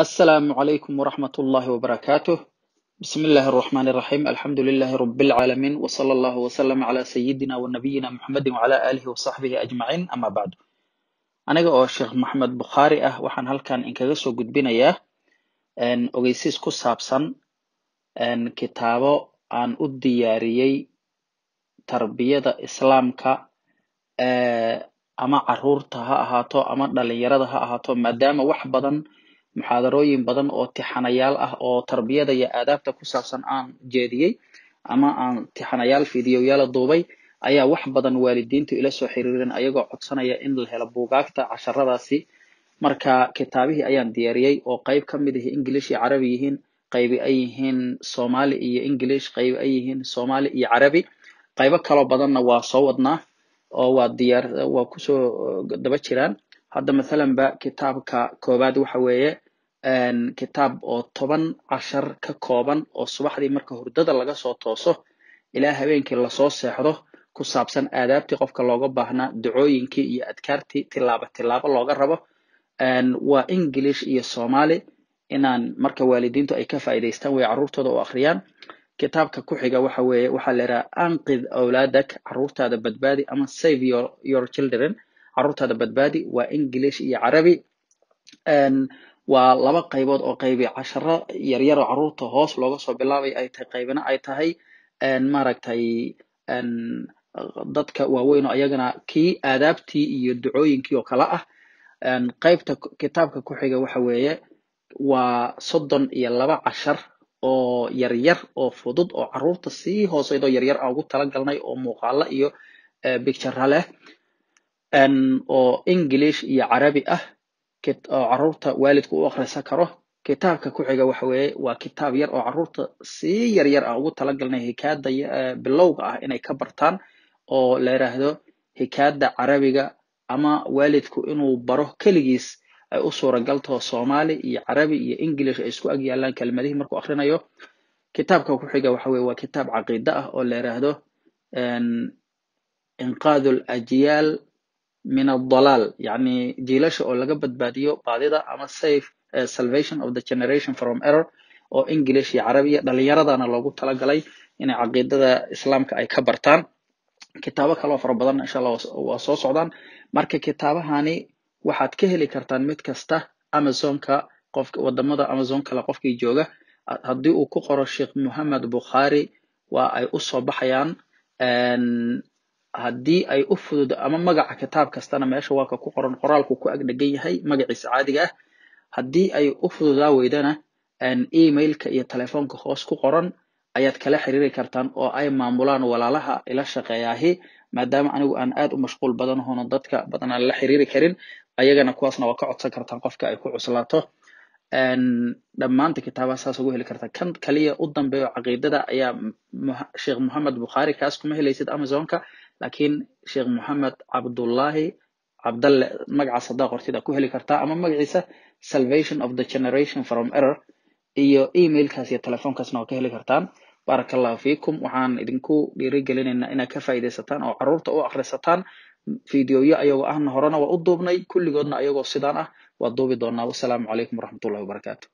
السلام عليكم ورحمة الله وبركاته بسم الله الرحمن الرحيم الحمد لله رب العالمين وصلى الله وسلم على سيدنا ونبينا محمد وعلى آله وصحبه أجمعين أما بعد aniga oo sheekh maxamed bukhaari ah waxaan halkan inkaga soo gudbinayaa ogeysiis ku saabsan kitaabo aan u diyaariyey tarbiyada islaamka ama caruurta ha ahaato ama dhalinyarada ha ahaato maadaama wax badan muxaadarooyin badan oo tixanayaal ah oo tarbiyada iyo aadaabta ku saabsan aan jeediyey ama aan tixanayaal fideoyaala duubay ayaa wax badan waalidiintu ila soo xiriirin ayagoo codsanaya in la helo buugaagta casharadaasi marka kitaabihii ayaan diyaariyey oo qayb ka mid ahi english iyo carabi yihiin qaybi ay yihiin somali iyo english qaybi ay yihiin somali iyo carabi qaybo kaloo badanna waa soo wadnaa oo waa diyaar waa ku soo daba jiraan hadda mathalan ba kitaabka koobaad waxa weeye kitaab oo toban cashar ka kooban oo subaxdii marka hurdada laga soo tooso ilaa habeenkii la soo seexdo ku saabsan aadaabtii qofka looga baahnaa ducooyinkii iyo adkaartii tilaabo tilaabo looga rabo. Waa english iyo somali inaan marka waalidiintu ay ka faa'iidaystaan way carruurtooda u akhriyaan. Kitaabka ku xiga waxa weeye waxaa la yidhaha anqid awlaadak carruurtaada badbaadi ama save your, your children carruurtaada badbaadi waa english iyo carabi. Waa laba qaybood oo qaybi. Casharo yaryar oo carruurta hoos looga soo bilaabay ay tahay qaybina ay tahay maaragtay dadka waaweyn oo ayagana kii aadaabtii iyo ducooyinkii oo kale ah. Qaybta kitaabka ku xiga waxa weeye waa soddon iyo laba cashar oo yaryar oo fudud oo carruurta sii hooseyd oo yaryar aan ugu talagalnay oo muuqaalo iyo bictura leh oo english iyo carabi ah oo carruurta waalidku u akhrisan karo. Kitaabka ku xiga waxa weeye waa kitaab yar oo carruurta sii yaryar aan ugu talagalnay hikaada bilowga ah inay ka bartaan oo la yidhaahdo hikaada carabiga ama waalidku inuu baro keligiis ay u suuragal taho somali iyo carabi iyo english ay isku ag yaalaan kelmadihii markuu akhrinayo. Kitaabka ku xiga waxa weye waa kitaab caqiide ah oo la yidhaahdo inqaadu alajyaal min aldalaal yacni jiilasha oo laga badbaadiyo baadida ama safe uh, salvation of the generation from error. oo english iyo carabiya dhalinyaradana loogu talagalay inay caqiidada islaamka ay ka bartaan kitaabo kaloo fara badan insha allah waa soo socdaan marka kitaabahani waxaad ka heli kartaan mid kasta amazonka qofka waddamada amazon kale qofkii jooga haddii uu ku qoro sheekh mohamed bukhaari waa ay u soo baxayaan haddii ay u fudud ama magaca kitaab kastana meesha waa ka ku qoran qoraalku ku ag dhegan yahay magaciisa caadiga ah. Haddii ay u fududaa weydana emailka iyo telefoonka hoos ku qoran ayaad kala xiriiri kartaan oo ay maamulaan walaalaha ila shaqeeyaahi maadaama anigu aan aad u mashquul badan dadka badan la xiriiri karin ayagana kuwaasna waa ka codsan kartaan qofka ay ku cuslaato. Dhammaanta kitaabaha saas ugu heli kartaa kan kaliya u dambeeyo caqiidada ayaa sheekh mohamed bukhaari kaas kuma helaysid amazonka laakiin sheekh mohamed cabdullahi cabdalle magacaas haddaa qortid aa ku heli kartaa ama magaciisa salvation of the generation from error iyo emailkaas iyo telefoonkaasna waa ka heli kartaan. Baaraka allahu fiikum. Waxaan idinku dhiirigelinaynaa inaad ka faa'iidaysataan oo carruurta u akhrisataan fideoyo ayagoo ahna horena waa u duubnay kulligoodna ayagoo sidaan ah waa duubi doonaa. Wassalaamu calaykum waraxmatullahi wabarakaatu